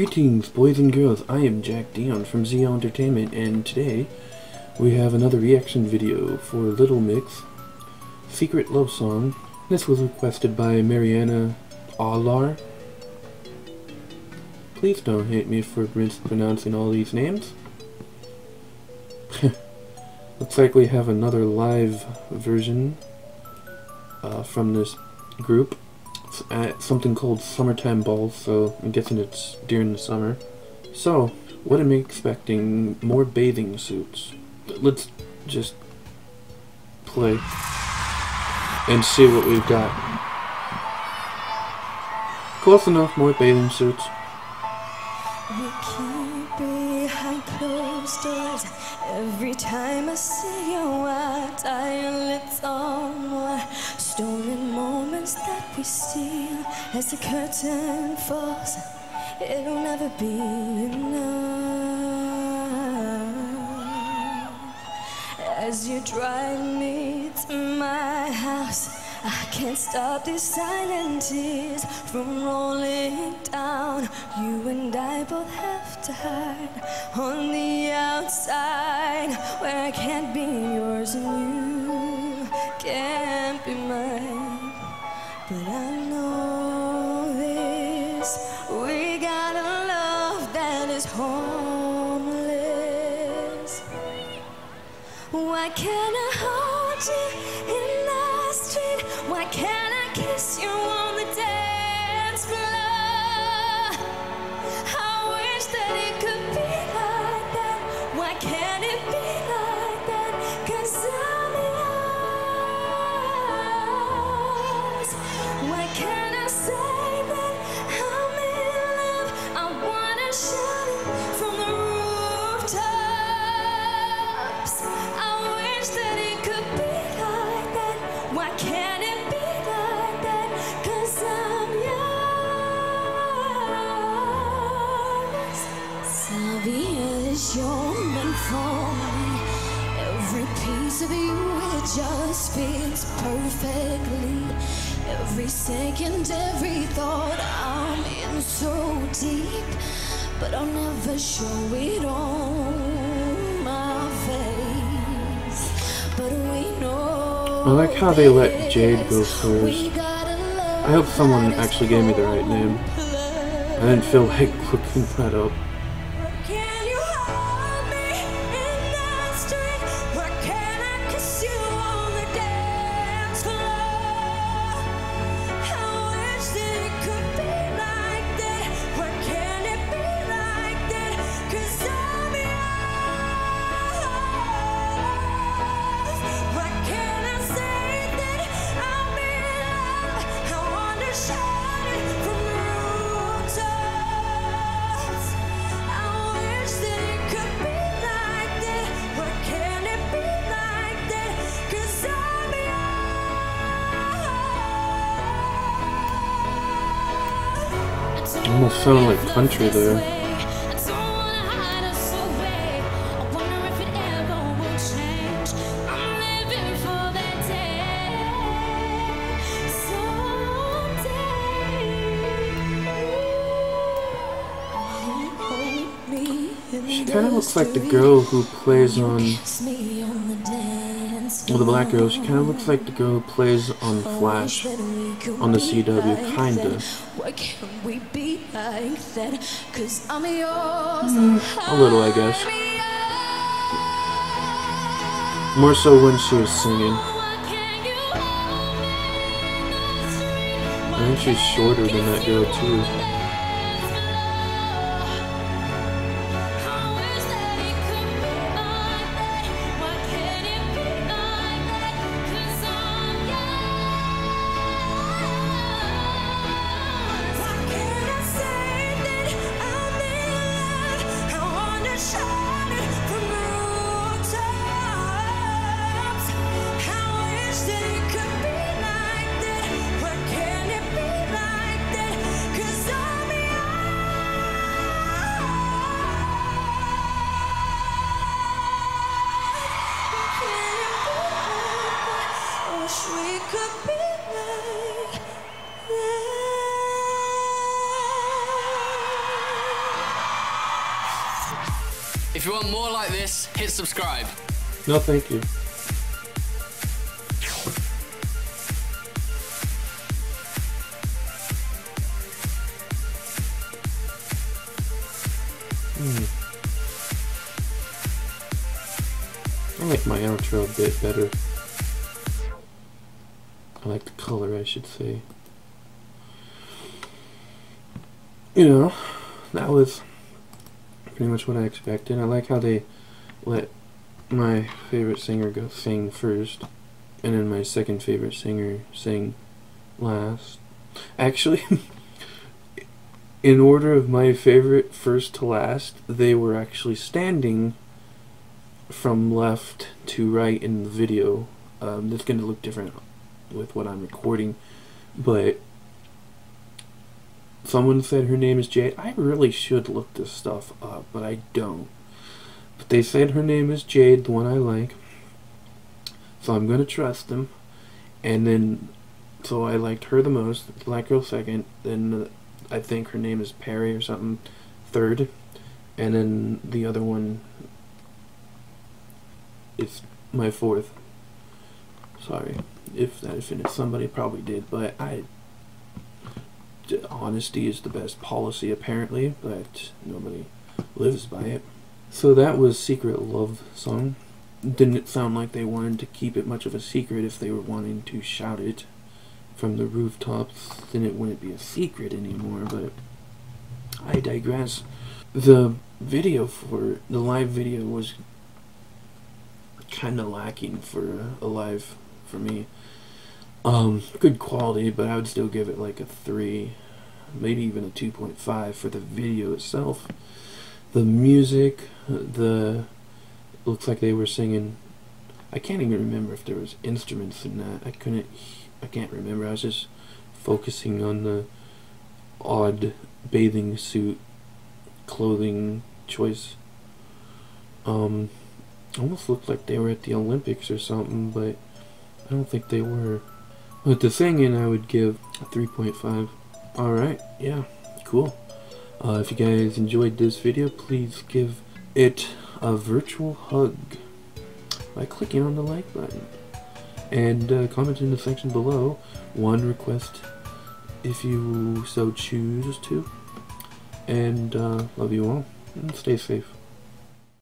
Greetings, boys and girls. I am Jakk Dion from ZL Entertainment, and today we have another reaction video for Little Mix Secret Love Song. This was requested by Mariana Alar. Please don't hate me for mispronouncing all these names. Looks like we have another live version uh, from this group. At something called Summertime Balls, so I'm guessing it's during the summer. So, what am I expecting? More bathing suits. Let's just play and see what we've got. Close enough, more bathing suits. Every time I see eyelids on more stolen as the curtain falls. It'll never be enough. As you drive me to my house, I can't stop these silent tears from rolling down. You and I both have to hide on the outside where I can't be yours and you can't is homeless. Why can't I hold you in the street? Why can't fits perfectly. Every second, every thought, I'm in so deep. But I'll never show it on my face. But we know. I like how they let Jade go first. I hope someone actually gave me the right name. I didn't feel like looking that up. Almost sounded like country there. Kind of looks like the girl who plays on. Kiss me on the dance Well, the black girl. She kind of looks like the girl who plays on Flash. on the CW, kinda. Why can't we be like that? Cause I'm yours. Mm, a little, I guess. More so when she was singing. I think she's shorter than that girl too. If you want more like this, hit subscribe. No, thank you. Mm. I like my outro a bit better. I like the color, I should say. You know, that was pretty much what I expected. I like how they let my favorite singer go sing first, and then my second favorite singer sing last. Actually, in order of my favorite first to last, they were actually standing from left to right in the video. Um, it's going to look different with what I'm recording, but someone said her name is Jade. I really should look this stuff up, but I don't. But they said her name is Jade, the one I like. So I'm going to trust them. And then, so I liked her the most, Black Girl second. Then uh, I think her name is Perrie or something, third. And then the other one is my fourth. Sorry if that offended somebody, probably did, but I. Honesty is the best policy, apparently, but nobody lives by it. So that was Secret Love Song. Didn't it sound like they wanted to keep it much of a secret if they were wanting to shout it from the rooftops, then it wouldn't be a secret anymore, but I digress. The video for the live video was kind of lacking for a live for me. Um, good quality, but I would still give it like a 3, maybe even a 2.5 for the video itself. The music, the looks like they were singing. I can't even remember if there was instruments in that. I couldn't. I can't remember. I was just focusing on the odd bathing suit clothing choice. Um, almost looked like they were at the Olympics or something, but I don't think they were. But the singing, I would give a 3.5. Alright, yeah, cool. Uh, if you guys enjoyed this video, please give it a virtual hug by clicking on the like button. And uh, comment in the section below one request if you so choose to. And uh, love you all, and stay safe.